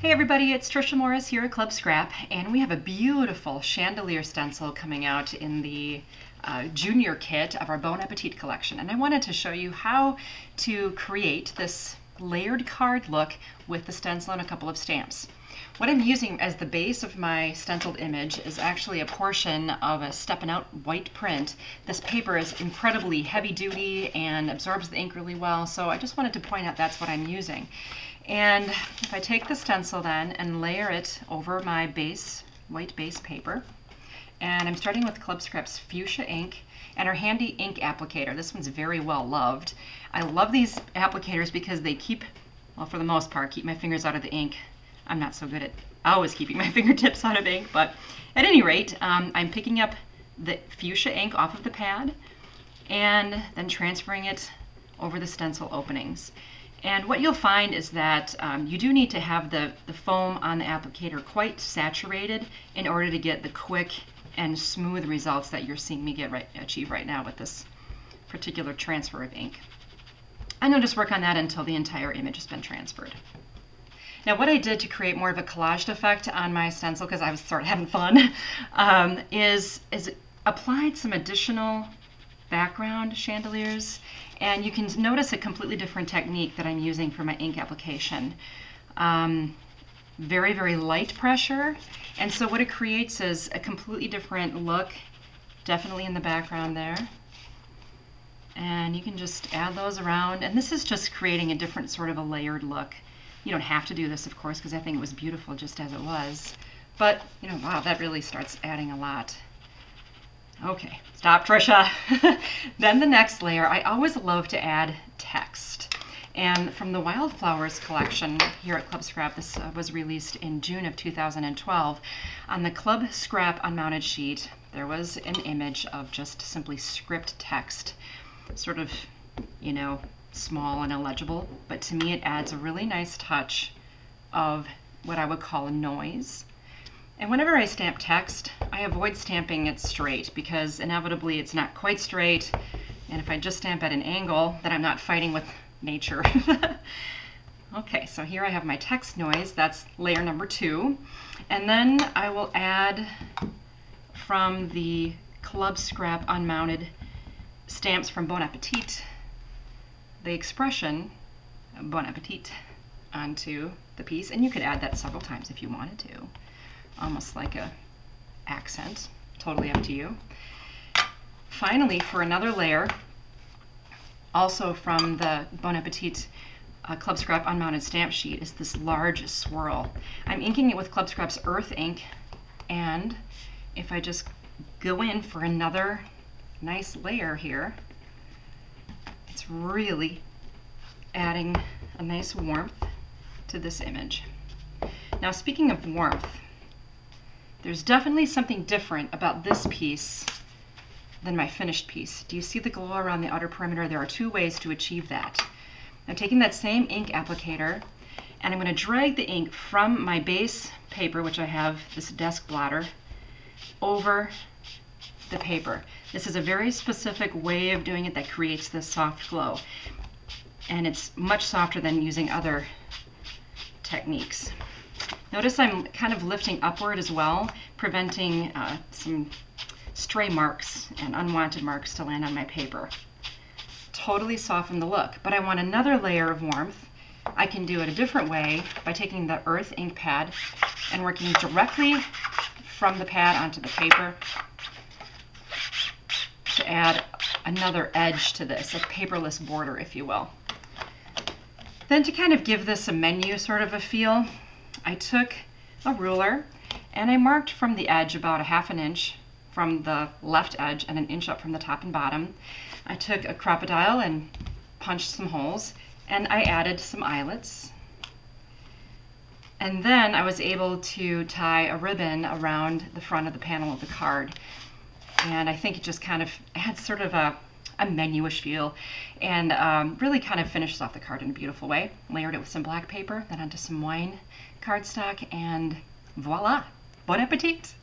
Hey everybody, it's Tricia Morris here at Club Scrap, and we have a beautiful chandelier stencil coming out in the uh, junior kit of our Bon Appetit collection. And I wanted to show you how to create this layered card look with the stencil and a couple of stamps. What I'm using as the base of my stenciled image is actually a portion of a stepping out white print. This paper is incredibly heavy duty and absorbs the ink really well, so I just wanted to point out that's what I'm using. And if I take the stencil then and layer it over my base, white base paper, and I'm starting with Club Scrap's Fuchsia ink and our handy ink applicator. This one's very well loved. I love these applicators because they keep, well for the most part, keep my fingers out of the ink. I'm not so good at always keeping my fingertips out of ink, but at any rate, um, I'm picking up the fuchsia ink off of the pad and then transferring it over the stencil openings. And what you'll find is that um, you do need to have the, the foam on the applicator quite saturated in order to get the quick and smooth results that you're seeing me get right, achieve right now with this particular transfer of ink. And you'll just work on that until the entire image has been transferred. Now what I did to create more of a collaged effect on my stencil, because I was sort of having fun, um, is, is applied some additional background chandeliers and you can notice a completely different technique that I'm using for my ink application. Um, very, very light pressure. And so what it creates is a completely different look, definitely in the background there. And you can just add those around. And this is just creating a different sort of a layered look. You don't have to do this, of course, because I think it was beautiful just as it was. But, you know, wow, that really starts adding a lot. Okay, stop Tricia. then the next layer, I always love to add text. And from the Wildflowers collection here at Club Scrap, this uh, was released in June of 2012. On the Club Scrap unmounted sheet, there was an image of just simply script text, sort of, you know, small and illegible, but to me it adds a really nice touch of what I would call a noise and whenever I stamp text, I avoid stamping it straight because inevitably it's not quite straight. And if I just stamp at an angle, then I'm not fighting with nature. okay, so here I have my text noise. That's layer number two. And then I will add from the Club Scrap Unmounted stamps from Bon Appetit the expression Bon Appetit onto the piece. And you could add that several times if you wanted to almost like a accent. Totally up to you. Finally, for another layer, also from the Bon Appetit uh, Club Scrap unmounted stamp sheet is this large swirl. I'm inking it with Club Scrap's Earth ink and if I just go in for another nice layer here, it's really adding a nice warmth to this image. Now speaking of warmth, there's definitely something different about this piece than my finished piece. Do you see the glow around the outer perimeter? There are two ways to achieve that. I'm taking that same ink applicator and I'm going to drag the ink from my base paper, which I have this desk blotter, over the paper. This is a very specific way of doing it that creates this soft glow. And it's much softer than using other techniques. Notice I'm kind of lifting upward as well, preventing uh, some stray marks and unwanted marks to land on my paper. Totally soften the look, but I want another layer of warmth. I can do it a different way by taking the earth ink pad and working directly from the pad onto the paper to add another edge to this, a paperless border, if you will. Then to kind of give this a menu sort of a feel, I took a ruler and I marked from the edge about a half an inch from the left edge and an inch up from the top and bottom. I took a Crop-A-Dile and punched some holes and I added some eyelets. And then I was able to tie a ribbon around the front of the panel of the card. And I think it just kind of adds sort of a, a menu-ish feel and um, really kind of finishes off the card in a beautiful way. Layered it with some black paper, then onto some wine cardstock, and voila! Bon appetit!